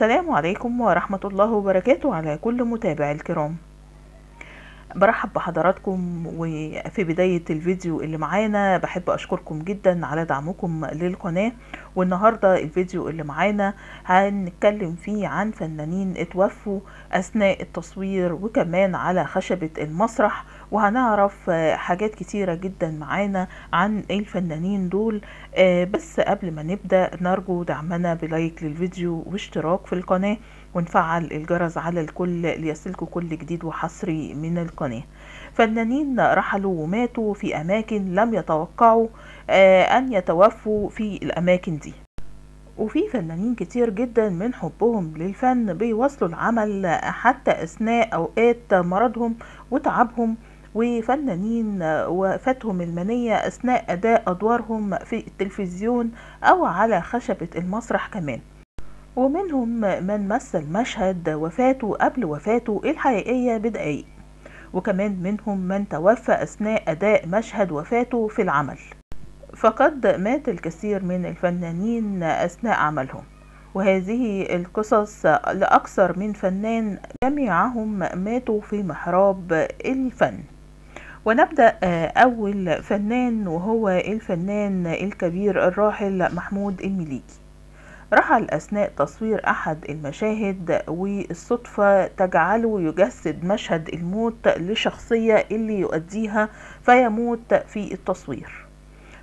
السلام عليكم ورحمة الله وبركاته على كل متابع الكرام. برحب بحضراتكم وفي بداية الفيديو اللي معانا بحب أشكركم جدا على دعمكم للقناة. والنهاردة الفيديو اللي معانا هنتكلم فيه عن فنانين اتوفوا أثناء التصوير وكمان على خشبة المسرح وهنعرف حاجات كتيرة جدا معانا عن الفنانين دول. بس قبل ما نبدأ نرجو دعمنا بلايك للفيديو واشتراك في القناة. ونفعل الجرس على الكل ليصلكم كل جديد وحصري من القناة. فنانين رحلوا وماتوا في أماكن لم يتوقعوا أن يتوفوا في الأماكن دي. وفي فنانين كتير جدا من حبهم للفن بيواصلوا العمل حتى أثناء أوقات مرضهم وتعبهم. وفنانين وفاتهم المنية أثناء أداء أدوارهم في التلفزيون أو على خشبة المسرح كمان. ومنهم من مثل مشهد وفاته قبل وفاته الحقيقية بدقايق وكمان منهم من توفى أثناء أداء مشهد وفاته في العمل. فقد مات الكثير من الفنانين أثناء عملهم وهذه القصص لأكثر من فنان جميعهم ماتوا في محراب الفن. ونبدأ أول فنان وهو الفنان الكبير الراحل محمود المليكي. رحل أثناء تصوير أحد المشاهد والصدفة تجعله يجسد مشهد الموت لشخصية اللي يؤديها فيموت في التصوير.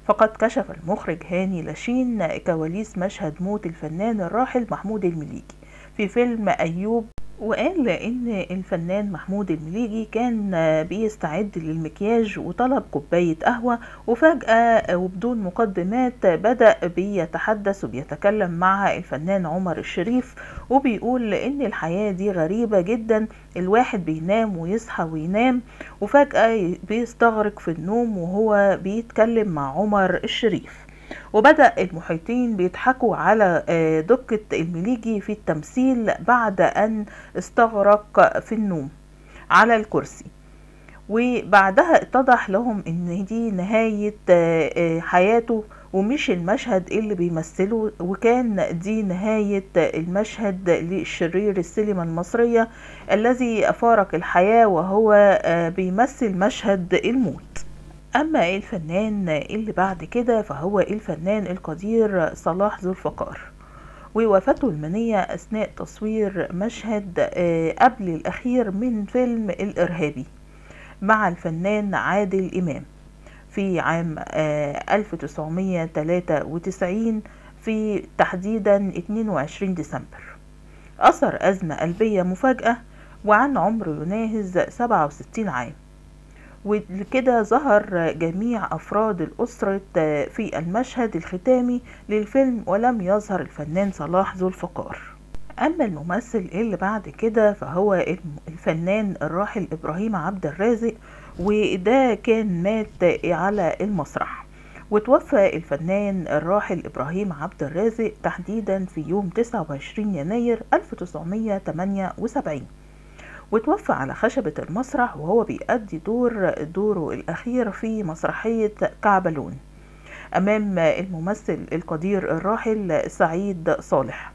فقد كشف المخرج هاني لاشين كواليس مشهد موت الفنان الراحل محمود المليجي في فيلم أيوب وقال إن الفنان محمود المليجي كان بيستعد للمكياج وطلب كوباية قهوة وفجأة وبدون مقدمات بدأ بيتحدث وبيتكلم مع الفنان عمر الشريف وبيقول إن الحياة دي غريبة جدا الواحد بينام ويصحى وينام وفجأة بيستغرق في النوم وهو بيتكلم مع عمر الشريف. وبدأ المحيطين بيضحكوا على دقة المليجي في التمثيل بعد أن استغرق في النوم على الكرسي. وبعدها اتضح لهم إن دي نهاية حياته ومش المشهد اللي بيمثله وكان دي نهاية المشهد للشرير السينما المصرية الذي فارق الحياة وهو بيمثل مشهد الموت. أما الفنان اللي بعد كده فهو الفنان القدير صلاح ذو الفقار. ووفاته المنية أثناء تصوير مشهد قبل الأخير من فيلم الإرهابي مع الفنان عادل إمام في عام 1993 في تحديدا 22 ديسمبر. أثر أزمة قلبية مفاجأة وعن عمر يناهز 67 عام. وكده ظهر جميع أفراد الأسرة في المشهد الختامي للفيلم ولم يظهر الفنان صلاح ذو الفقار. أما الممثل اللي بعد كده فهو الفنان الراحل إبراهيم عبد الرازق وده كان مات على المسرح. وتوفى الفنان الراحل إبراهيم عبد الرازق تحديدا في يوم 29 يناير 1978 وتوفى على خشبة المسرح وهو بيأدي دور دوره الأخير في مسرحية كعبلون أمام الممثل القدير الراحل سعيد صالح.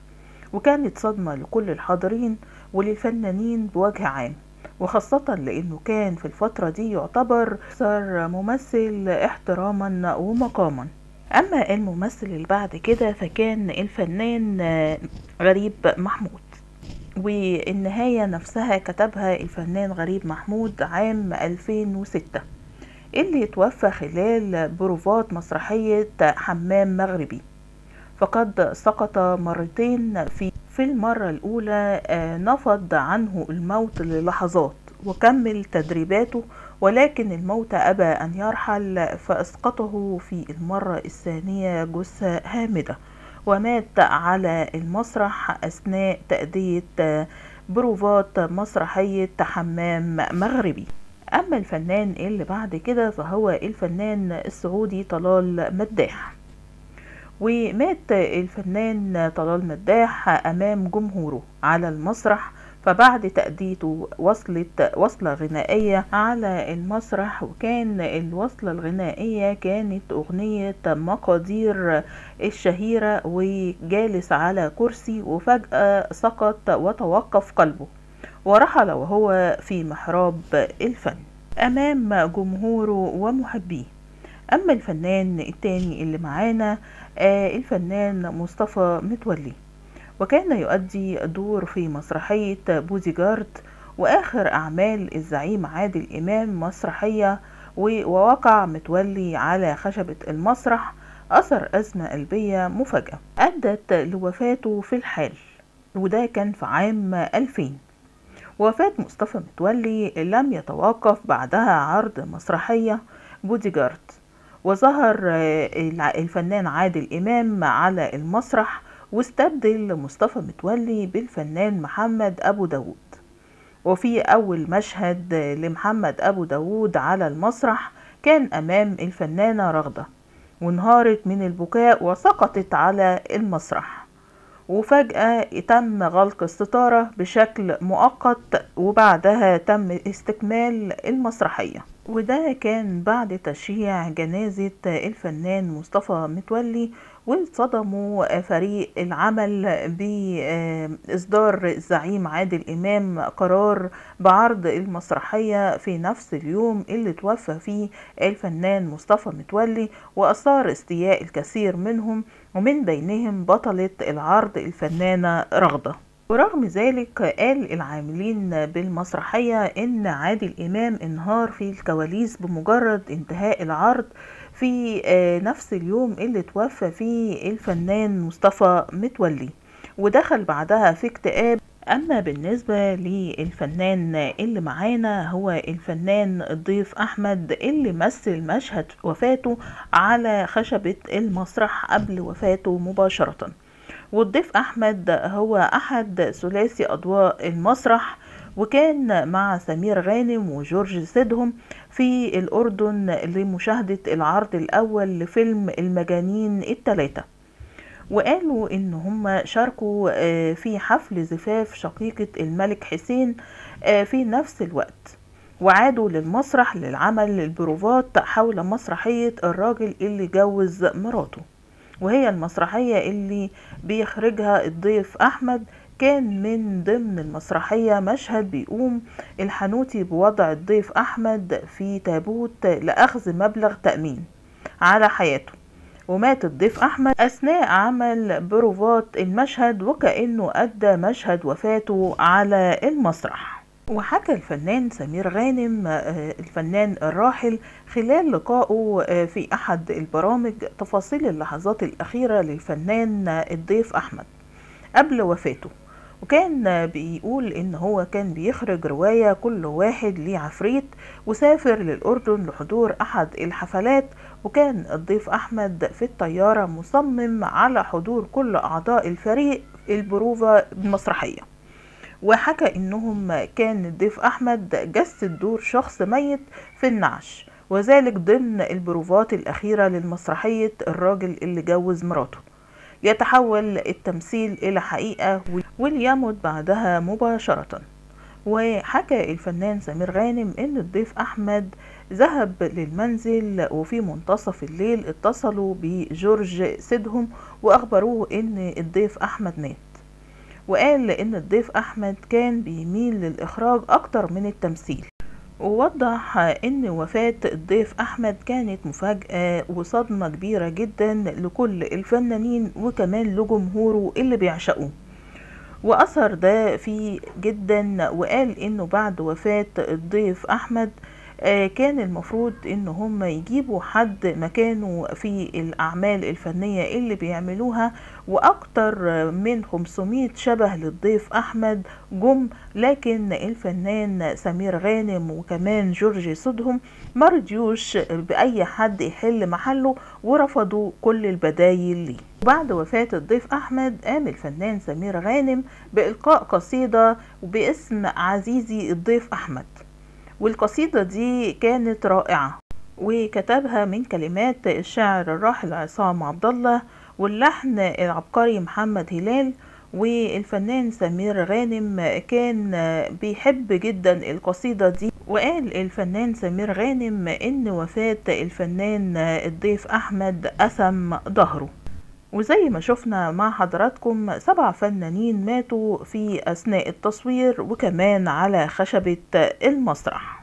وكانت صدمة لكل الحاضرين وللفنانين بوجه عام. وخاصة لأنه كان في الفترة دي يعتبر أكثر ممثل احتراما ومقاما. أما الممثل اللي بعد كده فكان الفنان غريب محمود. والنهاية نفسها كتبها الفنان غريب محمود عام 2006 اللي توفى خلال بروفات مسرحية حمام مغربي. فقد سقط مرتين في في المرة الأولى نفض عنه الموت للحظات وكمل تدريباته ولكن الموت أبى أن يرحل فأسقطه في المرة الثانية جثة هامدة. ومات على المسرح أثناء تأدية بروفات مسرحية حمام مغربي. أما الفنان اللي بعد كده فهو الفنان السعودي طلال مداح. ومات الفنان طلال مداح أمام جمهوره على المسرح فبعد تأديته وصلت وصلة غنائية على المسرح وكان الوصلة الغنائية كانت أغنية مقادير الشهيرة وجالس على كرسي وفجأة سقط وتوقف قلبه ورحل وهو في محراب الفن. أمام جمهوره ومحبيه. أما الفنان التاني اللي معانا آه الفنان مصطفى متولي. وكان يؤدي دور في مسرحية بودي جارد وآخر أعمال الزعيم عادل إمام مسرحية ووقع متولي على خشبة المسرح أثر أزمة قلبية مفاجأة. أدت لوفاته في الحال وده كان في عام 2000 وفاة مصطفى متولي لم يتوقف بعدها عرض مسرحية بودي جارد وظهر الفنان عادل إمام على المسرح واستبدل مصطفى متولي بالفنان محمد أبو داود. وفي أول مشهد لمحمد أبو داود على المسرح كان أمام الفنانة رغدة وانهارت من البكاء وسقطت على المسرح. وفجأة تم غلق الستارة بشكل مؤقت وبعدها تم استكمال المسرحية. وده كان بعد تشييع جنازة الفنان مصطفى متولي واصطدموا فريق العمل بإصدار الزعيم عادل إمام قرار بعرض المسرحية في نفس اليوم اللي توفى فيه الفنان مصطفى متولي وأثار استياء الكثير منهم ومن بينهم بطلة العرض الفنانة رغدة. ورغم ذلك قال العاملين بالمسرحية إن عادل إمام انهار في الكواليس بمجرد انتهاء العرض في نفس اليوم اللي توفى فيه الفنان مصطفى متولي. ودخل بعدها في اكتئاب. أما بالنسبة للفنان اللي معانا هو الفنان الضيف أحمد اللي مثل مشهد وفاته على خشبة المسرح قبل وفاته مباشرة. والضيف أحمد هو أحد ثلاثي أضواء المسرح وكان مع سمير غانم وجورج سيدهم في الأردن لمشاهدة العرض الأول لفيلم المجانين التلاتة. وقالوا إن هم شاركوا في حفل زفاف شقيقة الملك حسين في نفس الوقت وعادوا للمسرح للعمل البروفات حول مسرحية الراجل اللي جوز مراته. وهي المسرحية اللي بيخرجها الضيف أحمد كان من ضمن المسرحية مشهد بيقوم الحنوتي بوضع الضيف أحمد في تابوت لأخذ مبلغ تأمين على حياته. ومات الضيف أحمد أثناء عمل بروفات المشهد وكأنه أدى مشهد وفاته على المسرح. وحكى الفنان سمير غانم الفنان الراحل خلال لقائه في أحد البرامج تفاصيل اللحظات الأخيرة للفنان الضيف أحمد قبل وفاته. وكان بيقول إن هو كان بيخرج رواية كل واحد ليه عفريت وسافر للأردن لحضور أحد الحفلات. وكان الضيف أحمد في الطيارة مصمم على حضور كل أعضاء الفريق البروفة المسرحية. وحكى إنهم كان الضيف أحمد جسد دور شخص ميت في النعش وذلك ضمن البروفات الأخيرة للمسرحية الراجل اللي جوز مراته. يتحول التمثيل إلى حقيقة وليمت بعدها مباشرة. وحكى الفنان سمير غانم إن الضيف أحمد ذهب للمنزل وفي منتصف الليل اتصلوا بجورج سيدهم وأخبروه إن الضيف أحمد مات. وقال ان الضيف أحمد كان بيميل للإخراج أكتر من التمثيل. ووضح إن وفاة الضيف أحمد كانت مفاجأة وصدمة كبيرة جدا لكل الفنانين وكمان لجمهوره اللي بيعشقوه. وأثر ده فيه جدا وقال إنه بعد وفاة الضيف أحمد كان المفروض إن هم يجيبوا حد مكانه في الأعمال الفنية اللي بيعملوها وأكتر من 500 شبه للضيف أحمد جم لكن الفنان سمير غانم وكمان جورج صدهم مرضيوش بأي حد يحل محله ورفضوا كل البدايل ليه. وبعد وفاة الضيف أحمد قام الفنان سمير غانم بإلقاء قصيدة باسم عزيزي الضيف أحمد. والقصيدة دي كانت رائعة. وكتبها من كلمات الشاعر الراحل عصام عبد الله واللحن العبقري محمد هلال والفنان سمير غانم كان بيحب جدا القصيدة دي. وقال الفنان سمير غانم إن وفاة الفنان الضيف أحمد أثم ظهره. وزي ما شفنا مع حضراتكم سبع فنانين ماتوا في أثناء التصوير وكمان على خشبة المسرح.